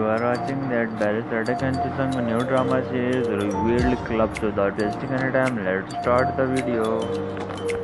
You are watching that Barry Sadek and Sangh new drama series Revealed Club. So without wasting any time, let's start the video.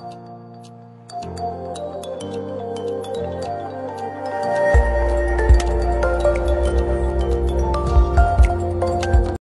Thank you.